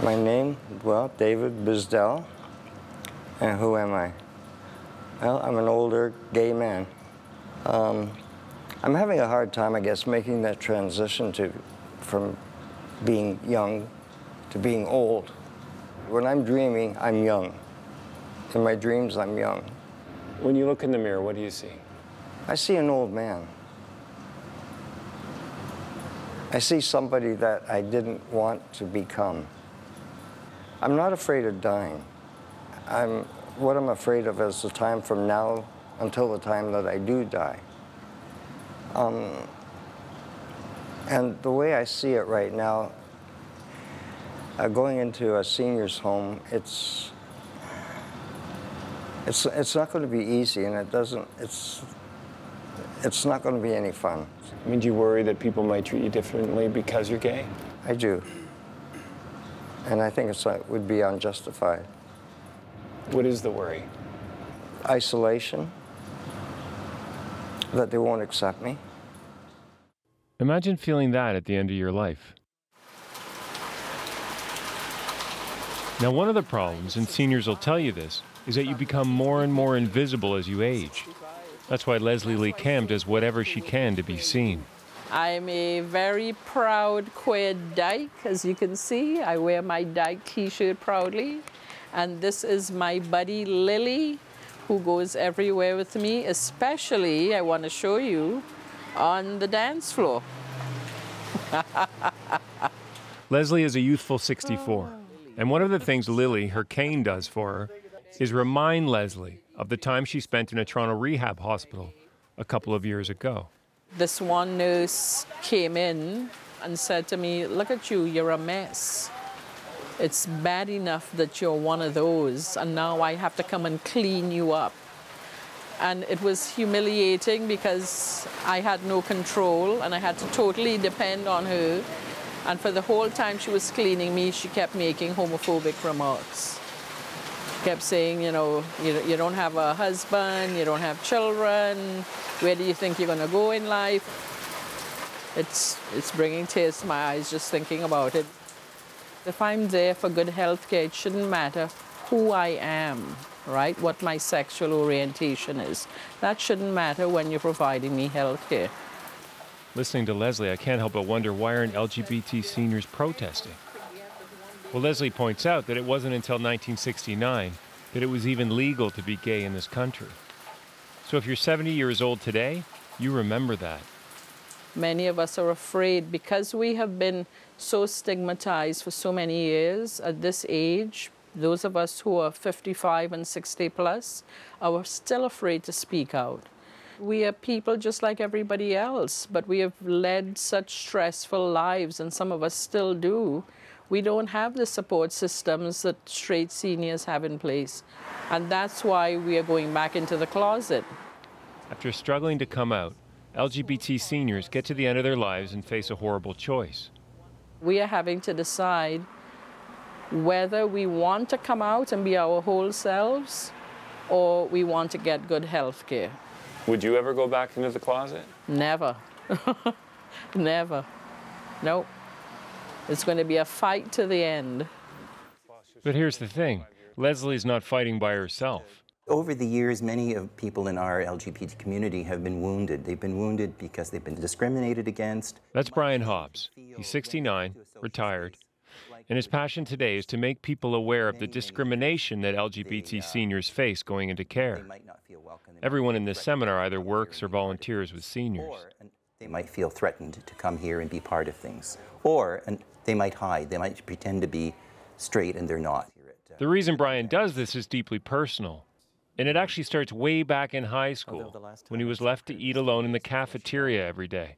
My name, well, David Bisdell. And who am I? Well, I'm an older gay man. Um, I'm having a hard time, I guess, making that transition to from being young to being old. When I'm dreaming, I'm young. In my dreams, I'm young. When you look in the mirror, what do you see? I see an old man. I see somebody that I didn't want to become. I'm not afraid of dying. I'm, what I'm afraid of is the time from now until the time that I do die. Um, and the way I see it right now, uh, going into a senior's home, it's, it's, it's not going to be easy, and it doesn't, it's, it's not going to be any fun. I mean, do you worry that people might treat you differently because you're gay? I do. And I think it's, it would be unjustified. What is the worry? Isolation, that they won't accept me. Imagine feeling that at the end of your life. Now, one of the problems, and seniors will tell you this, is that you become more and more invisible as you age. That's why Leslie Lee Kam does whatever she can to be seen. I'm a very proud queer dyke, as you can see. I wear my dyke t-shirt proudly. And this is my buddy Lily, who goes everywhere with me, especially, I want to show you, on the dance floor. Leslie is a youthful 64. And one of the things Lily, her cane, does for her is remind Leslie of the time she spent in a Toronto rehab hospital a couple of years ago. This one nurse came in and said to me, Look at you, you're a mess. It's bad enough that you're one of those, and now I have to come and clean you up. And it was humiliating because I had no control and I had to totally depend on her and for the whole time she was cleaning me, she kept making homophobic remarks. Kept saying, you know, you, you don't have a husband, you don't have children, where do you think you're going to go in life? It's, it's bringing tears to my eyes just thinking about it. If I'm there for good health care, it shouldn't matter who I am, right? What my sexual orientation is. That shouldn't matter when you're providing me health care. Listening to Leslie, I can't help but wonder why aren't LGBT seniors protesting? Well, Leslie points out that it wasn't until 1969 that it was even legal to be gay in this country. So if you're 70 years old today, you remember that. Many of us are afraid because we have been so stigmatized for so many years at this age. Those of us who are 55 and 60 plus are still afraid to speak out. We are people just like everybody else, but we have led such stressful lives, and some of us still do. We don't have the support systems that straight seniors have in place. And that's why we are going back into the closet. After struggling to come out, LGBT seniors get to the end of their lives and face a horrible choice. We are having to decide whether we want to come out and be our whole selves or we want to get good health care. Would you ever go back into the closet? Never. Never. Nope. It's going to be a fight to the end. But here's the thing Leslie's not fighting by herself. Over the years, many of people in our LGBT community have been wounded. They've been wounded because they've been discriminated against. That's Brian Hobbs. He's 69, retired, and his passion today is to make people aware of the discrimination that LGBT seniors face going into care. Everyone in this seminar either works or volunteers with seniors. They might feel threatened to come here and be part of things. Or and they might hide. They might pretend to be straight and they're not. Uh, the reason Brian does this is deeply personal. And it actually starts way back in high school when he was left to eat alone in the cafeteria every day.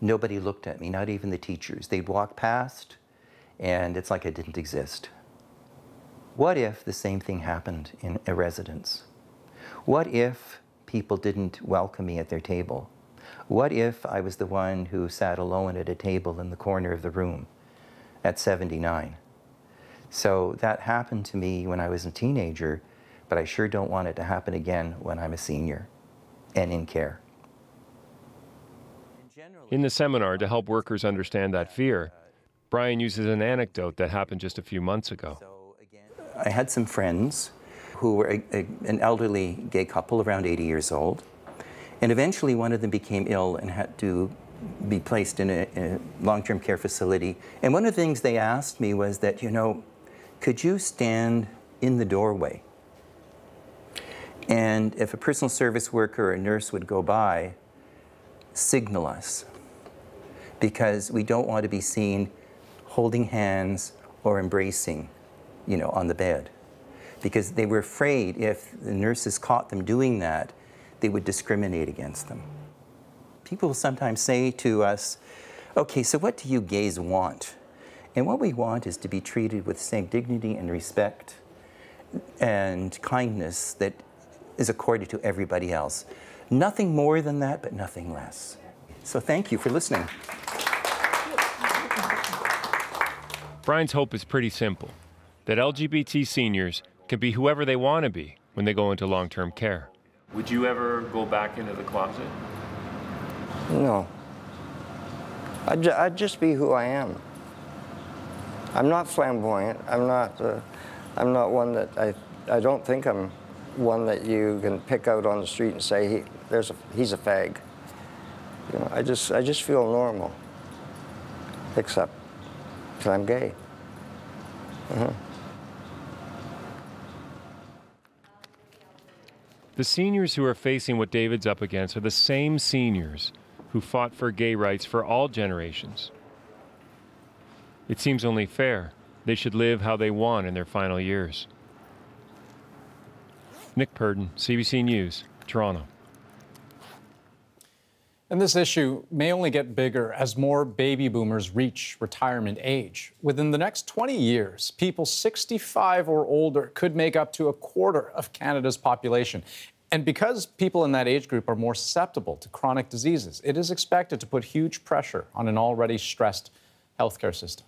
Nobody looked at me, not even the teachers. They'd walk past, and it's like I didn't exist. What if the same thing happened in a residence? What if people didn't welcome me at their table? What if I was the one who sat alone at a table in the corner of the room at 79? So that happened to me when I was a teenager, but I sure don't want it to happen again when I'm a senior and in care. In the seminar, to help workers understand that fear, Brian uses an anecdote that happened just a few months ago. I had some friends who were a, a, an elderly gay couple around 80 years old. And eventually, one of them became ill and had to be placed in a, a long term care facility. And one of the things they asked me was that, you know, could you stand in the doorway? And if a personal service worker or a nurse would go by, signal us. Because we don't want to be seen holding hands or embracing, you know, on the bed. Because they were afraid if the nurses caught them doing that, they would discriminate against them. People will sometimes say to us, okay, so what do you gays want? And what we want is to be treated with the same dignity and respect and kindness that is accorded to everybody else. Nothing more than that, but nothing less. So thank you for listening. Brian's hope is pretty simple that LGBT seniors can be whoever they want to be when they go into long term care. Would you ever go back into the closet? No. I'd, ju- I'd just be who I am. I'm not flamboyant. I'm not. Uh, I'm not one that I. I don't think I'm one that you can pick out on the street and say he, there's a, he's a fag. You know, I just. I just feel normal. Except that I'm gay. The seniors who are facing what David's up against are the same seniors who fought for gay rights for all generations. It seems only fair they should live how they want in their final years. Nick Purdon, CBC News, Toronto. And this issue may only get bigger as more baby boomers reach retirement age. Within the next 20 years, people 65 or older could make up to a quarter of Canada's population. And because people in that age group are more susceptible to chronic diseases, it is expected to put huge pressure on an already stressed healthcare system.